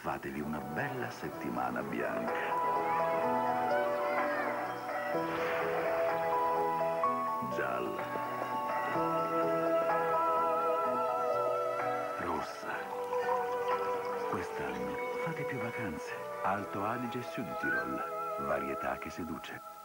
fatevi una bella settimana bianca. Gialla. Rossa. Quest'anno fate più vacanze. Alto Adige e Sud Tirol. Varietà che seduce.